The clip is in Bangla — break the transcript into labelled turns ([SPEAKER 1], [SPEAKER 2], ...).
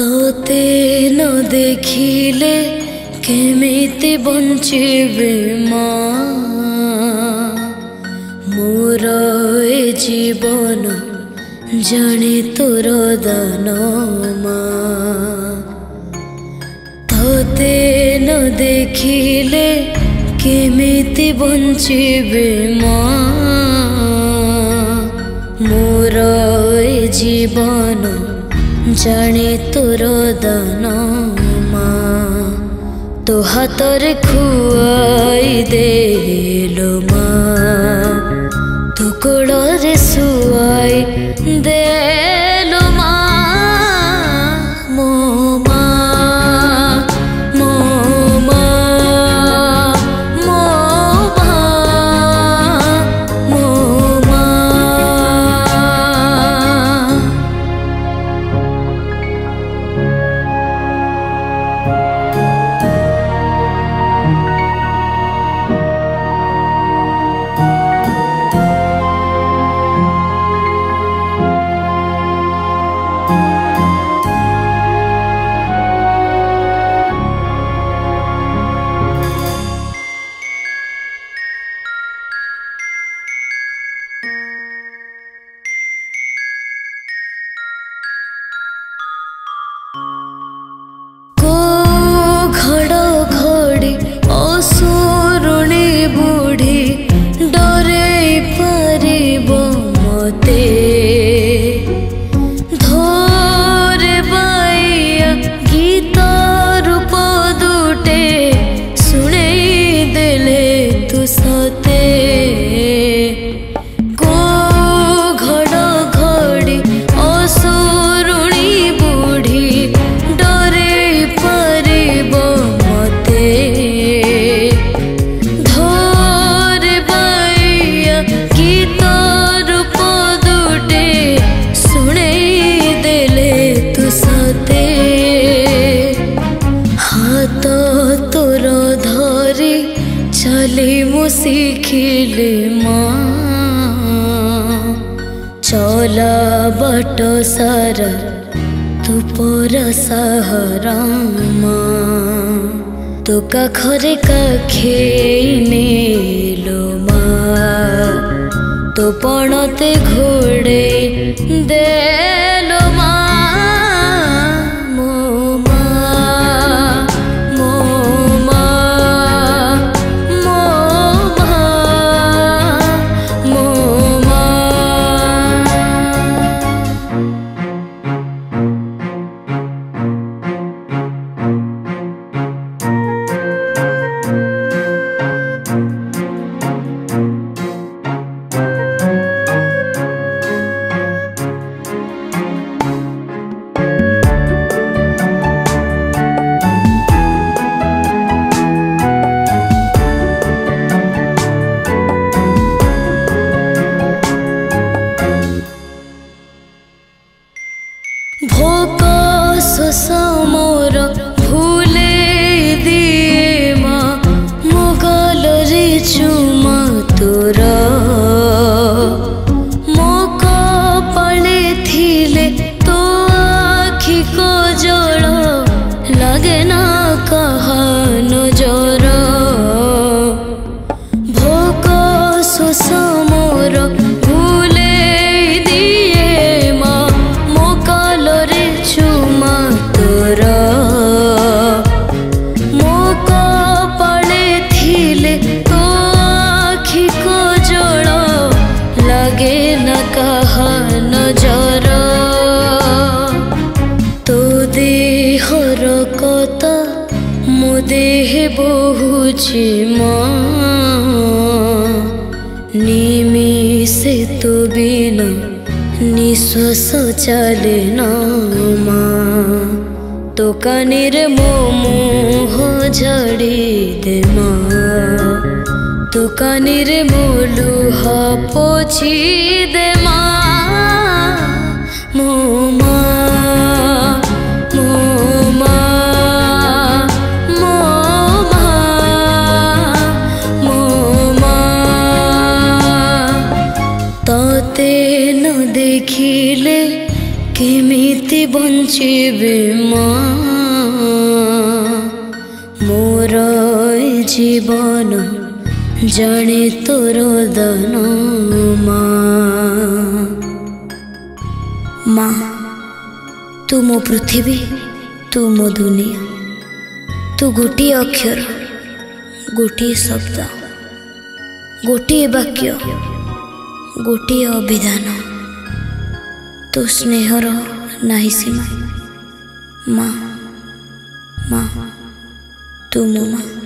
[SPEAKER 1] তোতে ন দেখিলে কেমিতি বঞ্চিবে মা মোর এ জীবন জানে তোর দান মা তোতে ন দেখিলে কেমিতি বঞ্চিবে মা মোর এ জীবন ଜଣେ ତୋର ଦାନ ମା ତୋ ହାତରେ ଖୁଆଇ ଦେଲୋ ମା ତୁ କୋଳରେ ଶୁଆଇ ଦେ ଦେଖିଲି ମା ଚଲା ବାଟ ସାରା ତୁ ପର ସାହାରା ମା ତୋ କାଖରେ କାଖେଇ ନେଲୋ ମା ତୋ ପଣତେ ଘୋଡ଼େଇ ଦେ কথা মুদেহ বহুছি মা নিমিষে তো বিনা নিঃশ্বাস চলে না মা তো কানের মোমোহ দে মা তো কানের মোলুহা পছি দে মা କେମିତି ବଞ୍ଚିବି ମା ମୋର ଜୀବନ ଜାଣେ ତୋର ଦନ ମା ମା ତୁ ମୋ ପୃଥିବୀ ତୁ ମୋ ଦୁନିଆ ତୁ ଗୋଟିଏ ଅକ୍ଷର ଗୋଟିଏ ଶବ୍ଦ ଗୋଟିଏ ବାକ୍ୟ ଗୋଟିଏ ଅଭିଧାନ तो स्नेह ना ही सीमा माँ माँ तू मो माँ